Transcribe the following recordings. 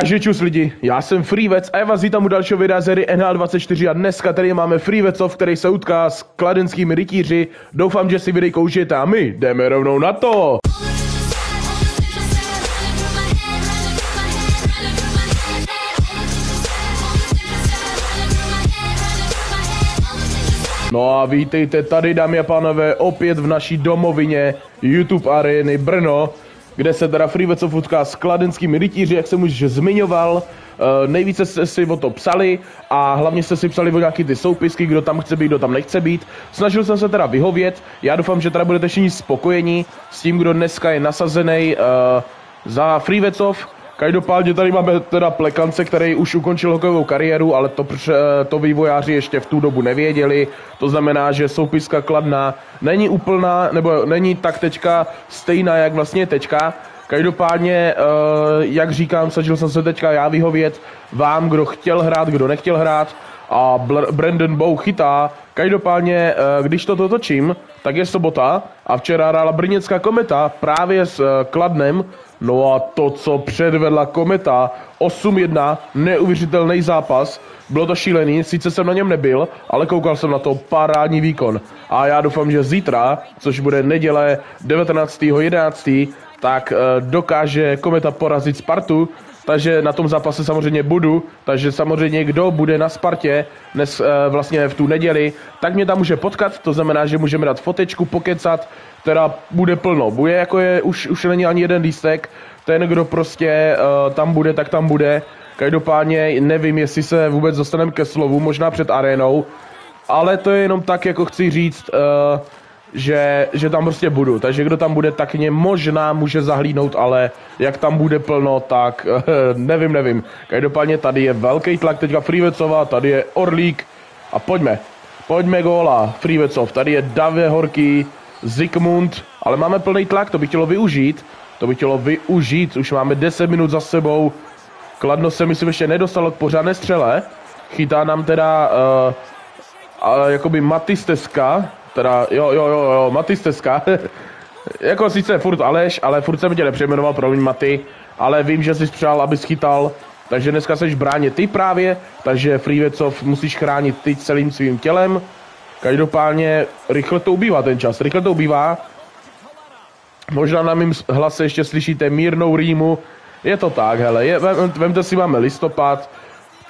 Takže čus lidi, já jsem Freevec a já vás vítám u dalšího videa série NHL24 a dneska tady máme Freevecov, který se utká s kladenskými rytíři. Doufám, že si videjko užijete a my jdeme rovnou na to. No a vítejte tady, dámy a pánové, opět v naší domovině YouTube Areny Brno, kde se teda Freevecov utká s kladenskými rytíři, jak jsem už zmiňoval. Uh, nejvíce jste si o to psali a hlavně jste si psali o nějaký ty soupisky, kdo tam chce být, kdo tam nechce být. Snažil jsem se teda vyhovět, já doufám, že teda budete všichni spokojení s tím, kdo dneska je nasazený uh, za Freevecov. Každopádně tady máme teda Plekance, který už ukončil hokejovou kariéru, ale to, to vývojáři ještě v tu dobu nevěděli. To znamená, že soupiska Kladna není úplná, nebo není tak teďka stejná, jak vlastně teďka. Každopádně, eh, jak říkám, snažil jsem se teďka já vyhovět vám, kdo chtěl hrát, kdo nechtěl hrát a Brandon Bow chytá. Každopádně, eh, když to točím, tak je sobota a včera hrála Brněcká kometa právě s eh, Kladnem, No a to, co předvedla Kometa, 8-1, neuvěřitelný zápas, bylo to šílený, sice jsem na něm nebyl, ale koukal jsem na to parádní výkon. A já doufám, že zítra, což bude neděle 19.11., tak e, dokáže Kometa porazit Spartu, takže na tom zápase samozřejmě budu, takže samozřejmě kdo bude na Spartě dnes e, vlastně v tu neděli, tak mě tam může potkat, to znamená, že můžeme dát fotečku, pokecat, teda bude plno. Bude jako je, už, už není ani jeden lístek, ten, kdo prostě uh, tam bude, tak tam bude. Každopádně nevím, jestli se vůbec dostaneme ke slovu, možná před arénou, ale to je jenom tak, jako chci říct, uh, že, že tam prostě budu. Takže kdo tam bude, tak mě možná může zahlídnout, ale jak tam bude plno, tak nevím, nevím. Každopádně tady je velký tlak teďka Frývecova, tady je Orlík a pojďme. Pojďme góla, Frývecov, tady je Davě Horký, Zikmund, ale máme plný tlak, to by chtělo využít. To by chtělo využít, už máme 10 minut za sebou. Kladno se myslím ještě nedostalo k pořádné střele. Chytá nám teda uh, uh, jakoby Matisteska, teda jo, jo, jo, jo, Matisteska. jako sice furt Aleš, ale furt jsem tě nepřejmenoval, promiň Maty, ale vím, že jsi přál, abys chytal, takže dneska seš bránit ty právě, takže Freevecov musíš chránit ty celým svým tělem. Každopádně rychle to ubývá ten čas, rychle to ubývá. Možná na mým hlase ještě slyšíte mírnou rýmu. Je to tak, hele, je, vem, vemte si, máme listopad,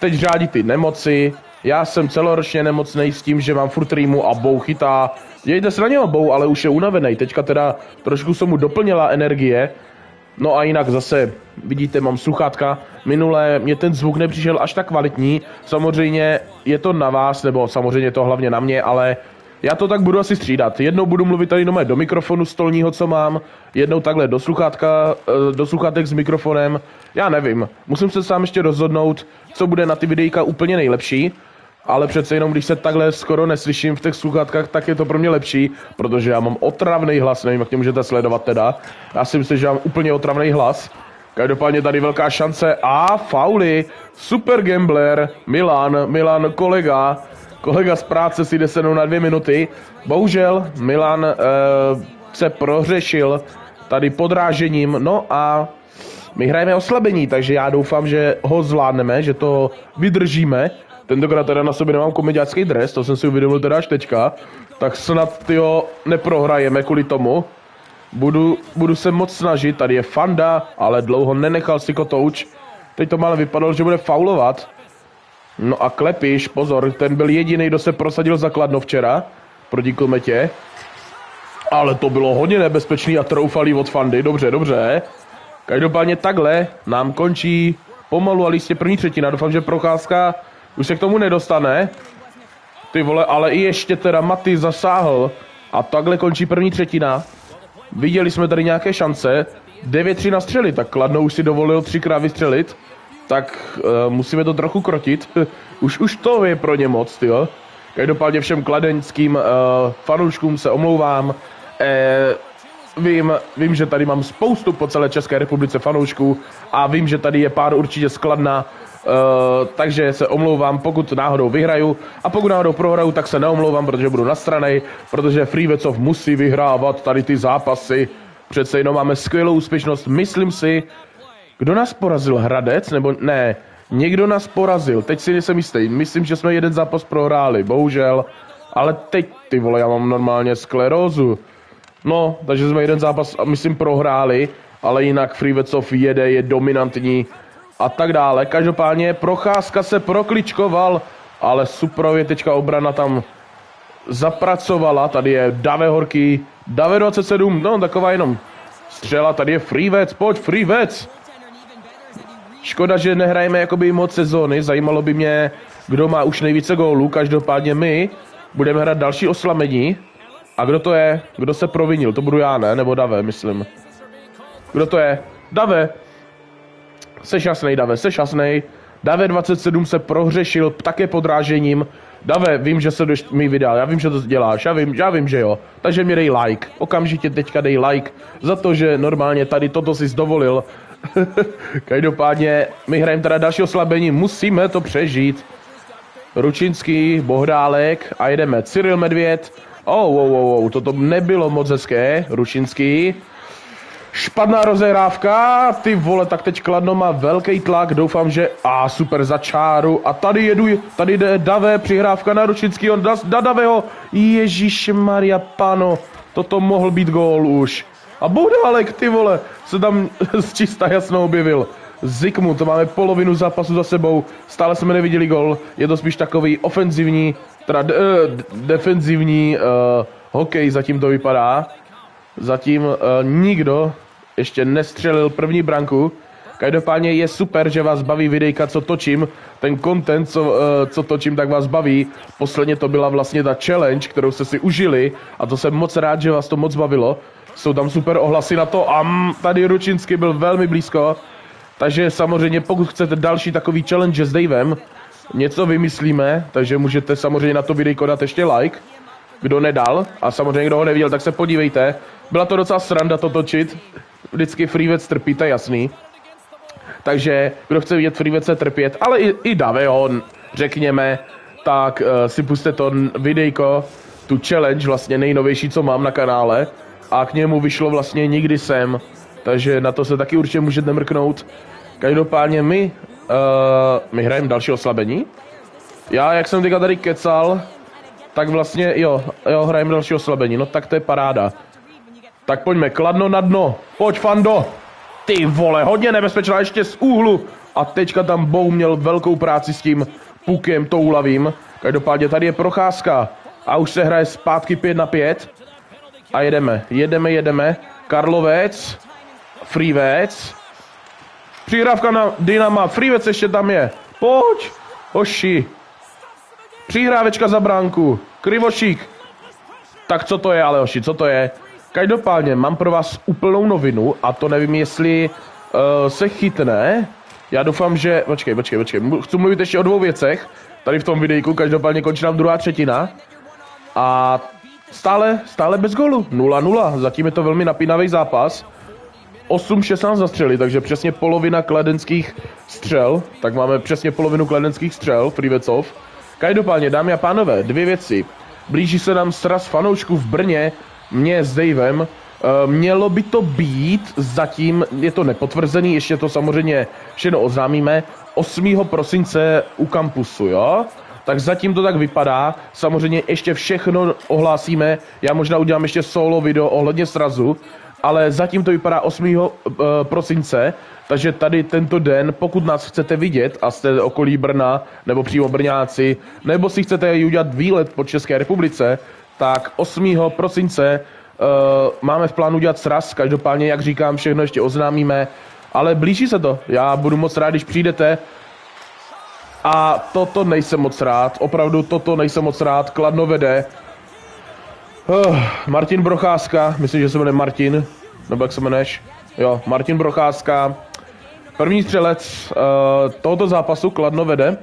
teď řádí ty nemoci, já jsem celoročně nemocný s tím, že mám furt rýmu a Bou chytá. Dějte se na něho Bou, ale už je unavený. Teďka teda trošku se mu doplnila energie, No a jinak zase, vidíte, mám sluchátka. Minule mě ten zvuk nepřišel až tak kvalitní. Samozřejmě je to na vás, nebo samozřejmě to hlavně na mě, ale já to tak budu asi střídat. Jednou budu mluvit tady do mikrofonu stolního, co mám, jednou takhle do sluchátka, eh, do sluchátek s mikrofonem. Já nevím, musím se sám ještě rozhodnout, co bude na ty videjka úplně nejlepší ale přece jenom, když se takhle skoro neslyším v těch sluchátkách, tak je to pro mě lepší, protože já mám otravný hlas, nevím, jak mě můžete sledovat teda. Já si myslím, že mám úplně otravný hlas. Každopádně tady velká šance a fauly. Super gambler, Milan, Milan kolega, kolega z práce si jde se na dvě minuty. Bohužel Milan e, se prohřešil tady podrážením, no a my hrajeme oslabení, takže já doufám, že ho zvládneme, že to vydržíme. Tentokrát teda na sobě nemám komediácký dres, to jsem si uvědomil teda až teďka. Tak snad tyjo neprohrajeme kvůli tomu. Budu, budu se moc snažit, tady je Fanda, ale dlouho nenechal si kotouč. Teď to ale vypadalo, že bude faulovat. No a Klepiš, pozor, ten byl jediný, kdo se prosadil zakladno včera proti Kometě. Ale to bylo hodně nebezpečný a troufalý od Fandy, dobře, dobře. Každopádně takhle nám končí pomalu a listě první třetina. Doufám, že procházka už se k tomu nedostane. Ty vole, ale i ještě teda Maty zasáhl. A takhle končí první třetina. Viděli jsme tady nějaké šance. 9-3 na střely, tak Kladno už si dovolil třikrát vystřelit. Tak uh, musíme to trochu krotit. už, už to je pro ně moc, jo. Každopádně všem kladeňským uh, fanouškům se omlouvám. Eh, vím, vím, že tady mám spoustu po celé České republice fanoušků a vím, že tady je pár určitě skladna, Uh, takže se omlouvám, pokud náhodou vyhraju a pokud náhodou prohraju, tak se neomlouvám, protože budu na straně, protože Freevecov musí vyhrávat tady ty zápasy. Přece jenom máme skvělou úspěšnost, myslím si, Kdo nás porazil? Hradec? Nebo ne? Někdo nás porazil, teď si nejsem jistý. Myslím, že jsme jeden zápas prohráli, bohužel. Ale teď, ty vole, já mám normálně sklerózu. No, takže jsme jeden zápas, myslím, prohráli, ale jinak Freevecov jede, je dominantní a tak dále. Každopádně Procházka se prokličkoval, ale Suprově teďka obrana tam zapracovala. Tady je Dave Horký, Dave 27, no taková jenom střela, tady je Freevec, pojď Freevec. Škoda, že nehrajeme jakoby moc sezóny, zajímalo by mě, kdo má už nejvíce gólů, každopádně my budeme hrát další oslamení. A kdo to je? Kdo se provinil? To budu já, ne? Nebo Dave, myslím. Kdo to je? Dave! Seš jasnej, Dave, seš jasnej. Dave 27 se prohřešil také podrážením. Dave, vím, že se doš mi vydal, já vím, že to děláš, já vím, já vím, že jo. Takže mi dej like, okamžitě teďka dej like za to, že normálně tady toto si dovolil. Každopádně my hrajeme teda další oslabení, musíme to přežít. Ručinský, Bohdálek a jedeme. Cyril Medvěd. Oh, oh, oh, oh, toto nebylo moc hezké. Ručinský. Špatná rozehrávka, ty vole, tak teď Kladno má velký tlak, doufám, že a super za čáru a tady jedu, tady jde Dave, přihrávka na Ručinský, on dá Daveho, Ježíš Maria Pano, toto mohl být gól už. A Boudálek, ty vole, se tam z čista jasno objevil. Zikmu, to máme polovinu zápasu za sebou, stále jsme neviděli gol, je to spíš takový ofenzivní, teda de, eh, defenzivní uh, hokej zatím to vypadá. Zatím uh, nikdo ještě nestřelil první branku. Každopádně je super, že vás baví videjka, co točím. Ten content, co, uh, co točím, tak vás baví. Posledně to byla vlastně ta challenge, kterou jste si užili a to jsem moc rád, že vás to moc bavilo. Jsou tam super ohlasy na to a tady Ručinsky byl velmi blízko. Takže samozřejmě pokud chcete další takový challenge s Davem, něco vymyslíme, takže můžete samozřejmě na to videjko dát ještě like, kdo nedal a samozřejmě kdo ho neviděl, tak se podívejte. Byla to docela sranda to točit, vždycky Freevec trpíte, jasný. Takže kdo chce vidět Freevece trpět, ale i, i Daveho, řekněme, tak uh, si puste to videjko, tu challenge vlastně nejnovější, co mám na kanále a k němu vyšlo vlastně nikdy sem, takže na to se taky určitě můžete mrknout. Každopádně my, uh, my hrajeme další oslabení. Já, jak jsem teďka tady kecal, tak vlastně, jo, jo, hrajeme další oslabení, no tak to je paráda. Tak pojďme, kladno na dno, pojď Fando. Ty vole, hodně nebezpečná ještě z úhlu. A teďka tam Bou měl velkou práci s tím pukem toulavým. Každopádně tady je procházka. A už se hraje zpátky 5 na 5. A jedeme, jedeme, jedeme. Karlovec, Freevec, Přihrávka na Dynama, Freevec ještě tam je. Pojď, hoši. Přihrávečka za bránku, Krivošík. Tak co to je, ale hoši, co to je? Každopádně mám pro vás úplnou novinu a to nevím, jestli uh, se chytne. Já doufám, že... Počkej, počkej, počkej. Chci mluvit ještě o dvou věcech. Tady v tom videjku, každopádně končí nám druhá třetina. A stále, stále bez golu. 0-0. Zatím je to velmi napínavý zápas. 8-16 zastřeli, takže přesně polovina kladenských střel. Tak máme přesně polovinu kladenských střel, Frivecov. Každopádně, dámy a pánové, dvě věci. Blíží se nám sraz fanoušků v Brně, mě s Davem. Eh, mělo by to být, zatím je to nepotvrzený, ještě to samozřejmě všechno oznámíme, 8. prosince u kampusu, jo? Tak zatím to tak vypadá. Samozřejmě ještě všechno ohlásíme. Já možná udělám ještě solo video ohledně srazu, ale zatím to vypadá 8. Uh, eh, prosince, takže tady tento den, pokud nás chcete vidět a jste okolí Brna, nebo přímo Brňáci, nebo si chcete udělat výlet po České republice, tak 8. prosince uh, máme v plánu udělat sraz, každopádně, jak říkám, všechno ještě oznámíme, ale blíží se to. Já budu moc rád, když přijdete. A toto nejsem moc rád, opravdu toto nejsem moc rád, Kladno vede, Uh, Martin Brocházka, myslím, že se jmenuje Martin, nebo jak se jmenuješ? Jo, Martin Brocházka, první střelec uh, tohoto zápasu Kladno vede.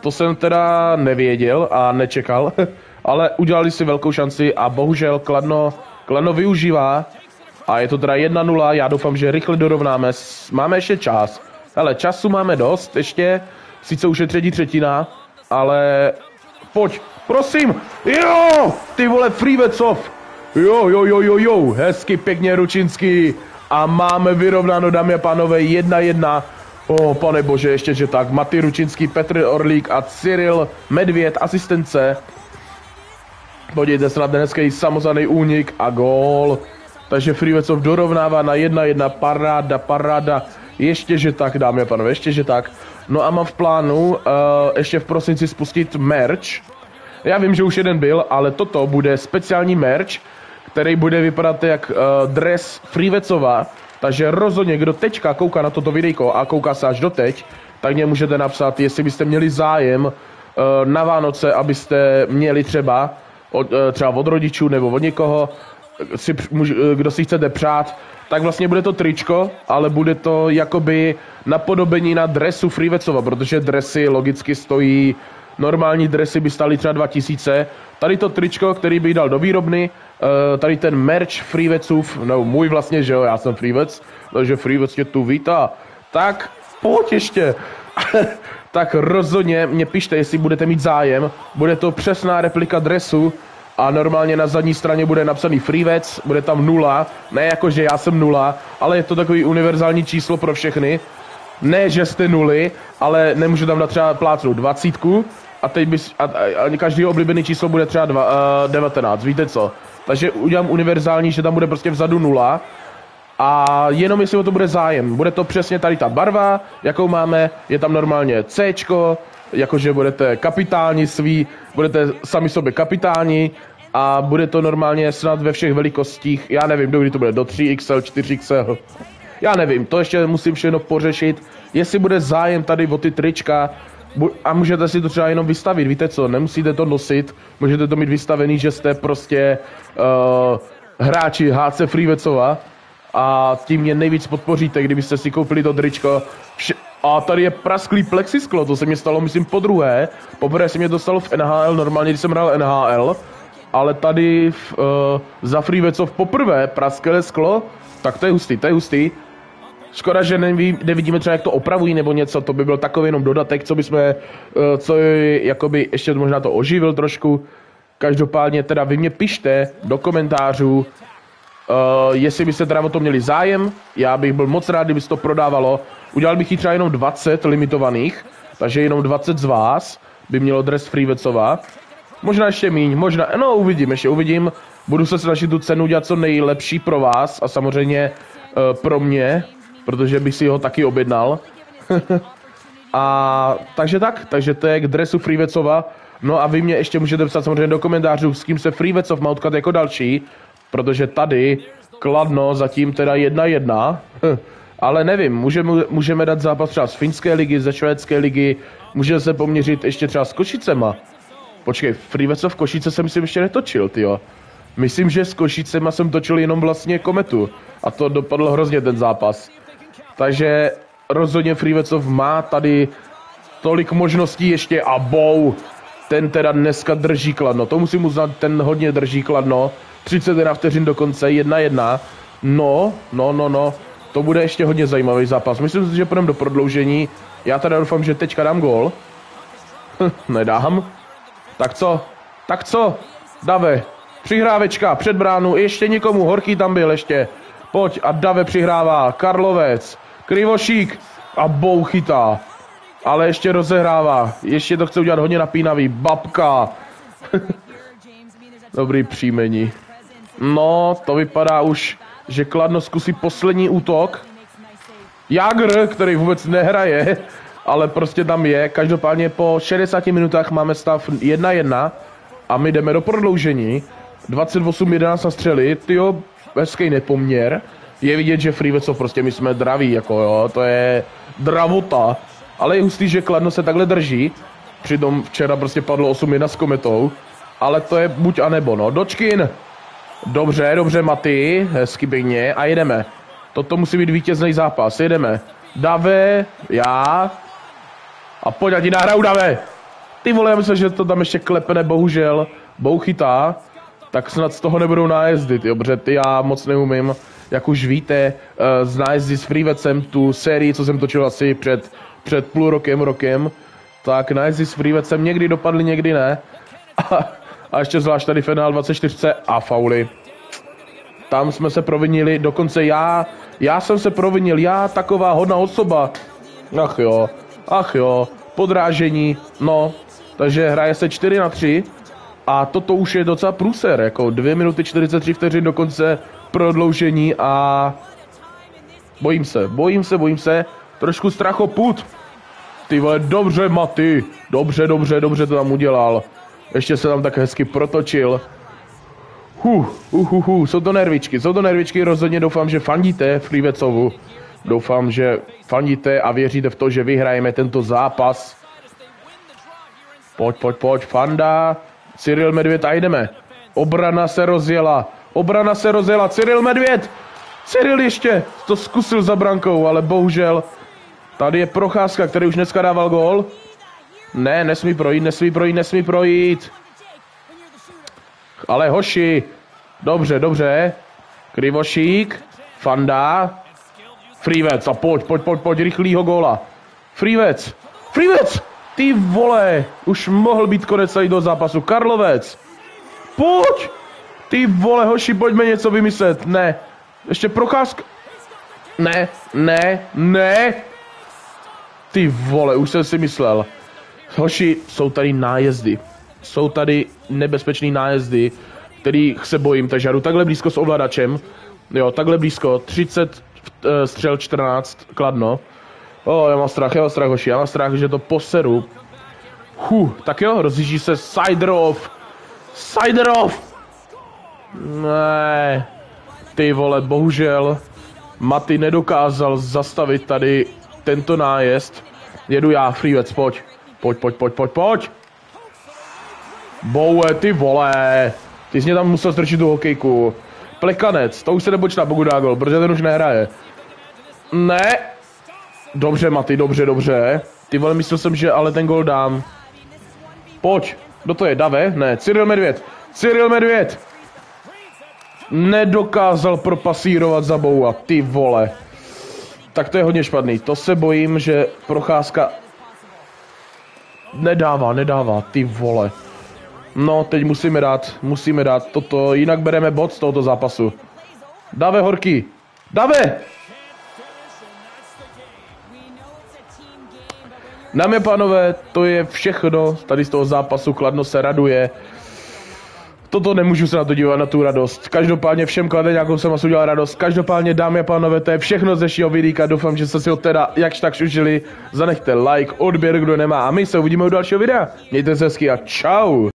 To jsem teda nevěděl a nečekal, ale udělali si velkou šanci a bohužel Kladno, Kladno využívá. A je to teda 1-0, já doufám, že rychle dorovnáme, máme ještě čas. Ale času máme dost. Ještě, sice už je třetí třetina, ale pojď, Prosím, jo, ty vole Frývecov. Jo, jo, jo, jo, jo, hezky, pěkně, Ručinský. A máme vyrovnáno, dámy a pánové, 1-1. O, oh, pane bože, ještě že tak. Maty Ručinský, Petr Orlík a Cyril Medvěd, asistence. Podívejte se na dneský samozvaný únik a gól. Takže Freewecov dorovnává na 1-1, paráda, paráda. Ještě že tak, dámy a pánové, ještě že tak. No a mám v plánu uh, ještě v prosinci spustit merch. Já vím, že už jeden byl, ale toto bude speciální merch, který bude vypadat jak uh, dres Freewecova. Takže rozhodně, kdo teďka kouká na toto videjko a kouká se až doteď, tak mě můžete napsat, jestli byste měli zájem uh, na Vánoce, abyste měli třeba od, uh, třeba od rodičů nebo od někoho, si, kdo si chcete přát, tak vlastně bude to tričko, ale bude to jakoby napodobení na dresu Freevecova, protože dresy logicky stojí, normální dresy by stály třeba 2000. Tady to tričko, který bych dal do výrobny, eh, tady ten merch Freevecův, no můj vlastně, že jo, já jsem Freevec, takže Freevec tě tu vítá. Tak pojď ještě. tak rozhodně mě pište, jestli budete mít zájem. Bude to přesná replika dresu, a normálně na zadní straně bude napsaný Freevec, bude tam nula, ne jako, že já jsem nula, ale je to takový univerzální číslo pro všechny. Ne, že jste nuly, ale nemůžu tam dát třeba plácnu dvacítku a teď bys, a, a, a každý oblíbený číslo bude třeba dva, uh, 19, víte co? Takže udělám univerzální, že tam bude prostě vzadu nula a jenom jestli o to bude zájem. Bude to přesně tady ta barva, jakou máme, je tam normálně C, jakože budete kapitáni svý, budete sami sobě kapitáni a bude to normálně snad ve všech velikostích, já nevím, do kdy to bude, do 3XL, 4XL, já nevím, to ještě musím všechno pořešit, jestli bude zájem tady o ty trička, a můžete si to třeba jenom vystavit, víte co, nemusíte to nosit, můžete to mít vystavený, že jste prostě uh, hráči HC Freevecova a tím mě nejvíc podpoříte, kdybyste si koupili to tričko. Vše- a tady je prasklý plexisklo, to se mi stalo, myslím, po druhé. Poprvé se mě to stalo v NHL, normálně, když jsem hrál NHL, ale tady v, uh, za Freevecov poprvé prasklé sklo, tak to je hustý, to je hustý. Škoda, že neví, nevidíme třeba, jak to opravují nebo něco, to by byl takový jenom dodatek, co bychom, uh, co je, jakoby ještě možná to oživil trošku. Každopádně teda vy mě pište do komentářů, Uh, jestli byste teda o to měli zájem, já bych byl moc rád, kdyby se to prodávalo. Udělal bych jich třeba jenom 20 limitovaných, takže jenom 20 z vás by mělo dres Freevecova. Možná ještě míň, možná, no uvidím, ještě uvidím. Budu se snažit tu cenu dělat co nejlepší pro vás a samozřejmě uh, pro mě, protože bych si ho taky objednal. a takže tak, takže to je k dresu Freevecova. No a vy mě ještě můžete psat samozřejmě do komentářů, s kým se Freevecov má utkat jako další protože tady Kladno zatím teda jedna jedna, ale nevím, můžeme, můžeme dát zápas třeba z finské ligy, ze švédské ligy, může se poměřit ještě třeba s Košicema. Počkej, Freevecov Košice jsem si ještě netočil, tyjo. Myslím, že s Košicema jsem točil jenom vlastně kometu a to dopadlo hrozně ten zápas. Takže rozhodně Freevecov má tady tolik možností ještě a bou. Ten teda dneska drží kladno, to musím uznat, ten hodně drží kladno 31 vteřin do konce, 1-1. No, no, no, no, to bude ještě hodně zajímavý zápas. Myslím si, že půjdeme do prodloužení. Já teda doufám, že teďka dám gol. Nedám. Tak co? Tak co? Dave, přihrávečka před bránu, ještě někomu, Horký tam byl ještě. Pojď a Dave přihrává, Karlovec, Krivošík a Bou chytá. Ale ještě rozehrává, ještě to chce udělat hodně napínavý, Babka. Dobrý příjmení. No, to vypadá už, že Kladno zkusí poslední útok. Jagr, který vůbec nehraje, ale prostě tam je. Každopádně po 60 minutách máme stav 1-1 a my jdeme do prodloužení. 28-11 na střely, tyjo, hezký nepoměr. Je vidět, že Freevecov prostě my jsme draví, jako jo, to je dravota. Ale je hustý, že Kladno se takhle drží. Přitom včera prostě padlo 8-1 s Kometou. Ale to je buď a nebo, no. Dočkin! Dobře, dobře, Maty, hezky pěkně a jedeme. Toto musí být vítězný zápas, jedeme. Dave, já. A pojď, a ti nahraju, Dave. Ty vole, já myslím, že to tam ještě klepne, bohužel. Bou chytá. Tak snad z toho nebudou nájezdy, ty, dobře, ty já moc neumím. Jak už víte, eh, z nájezdy s Freevecem, tu sérii, co jsem točil asi před, před půl rokem, rokem, tak nájezdy s Freevecem někdy dopadly, někdy ne. A a ještě zvlášť tady Fenal 24 a fauly. tam jsme se provinili, dokonce já, já jsem se provinil, já taková hodná osoba. Ach jo, ach jo, podrážení, no, takže hraje se 4 na 3 a toto už je docela průser, jako 2 minuty 43 vteřin do konce prodloužení a bojím se, bojím se, bojím se, trošku strachoput. Ty vole, dobře Maty, dobře, dobře, dobře to tam udělal. Ještě se tam tak hezky protočil. Huh, uh, uh, uh, jsou to nervičky, jsou to nervičky, rozhodně doufám, že fandíte Freevecovu. Doufám, že fandíte a věříte v to, že vyhrajeme tento zápas. Pojď, pojď, pojď, Fanda. Cyril Medvěd a jdeme. Obrana se rozjela. Obrana se rozjela. Cyril Medvěd. Cyril ještě to zkusil za brankou, ale bohužel tady je Procházka, který už dneska dával gól. Ne, nesmí projít, nesmí projít, nesmí projít. Ale hoši, dobře, dobře. Krivošík, Fanda, Frývec a pojď, pojď, pojď, pojď, rychlýho góla. Frývec, Frývec, ty vole, už mohl být konec do zápasu. Karlovec, pojď, ty vole, hoši, pojďme něco vymyslet. Ne, ještě procházka. Ne, ne, ne. Ty vole, už jsem si myslel. Hoši, jsou tady nájezdy. Jsou tady nebezpečný nájezdy, který se bojím, takže jdu takhle blízko s ovladačem. Jo, takhle blízko, 30 uh, střel 14, kladno. O, já mám strach, já mám strach, hoši, já mám strach, že to poseru. Huh, tak jo, rozjíždí se Siderov. Siderov! Ne, ty vole, bohužel Maty nedokázal zastavit tady tento nájezd. Jedu já, Freevec, pojď. Pojď, pojď, pojď, pojď, pojď. Boue, ty vole. Ty jsi mě tam musel strčit tu hokejku. Plekanec, to už se pokud dá gol, protože ten už nehraje. Ne. Dobře, Maty, dobře, dobře. Ty vole, myslel jsem, že ale ten gol dám. Pojď. Kdo to je? Dave? Ne, Cyril Medvěd. Cyril Medvěd. Nedokázal propasírovat za Boua, ty vole. Tak to je hodně špatný. To se bojím, že procházka nedává, nedává, ty vole. No, teď musíme dát, musíme dát toto, jinak bereme bod z tohoto zápasu. Dave Horky, Dave! Dámy a pánové, to je všechno tady z toho zápasu, Kladno se raduje. Toto nemůžu se na to dívat, na tu radost. Každopádně všem nějakou jsem vás udělal radost. Každopádně, dámy a pánové, to je všechno ze dnešního videa. Doufám, že jste si ho teda jakž tak užili. Zanechte like, odběr, kdo nemá. A my se uvidíme u dalšího videa. Mějte se hezky a čau.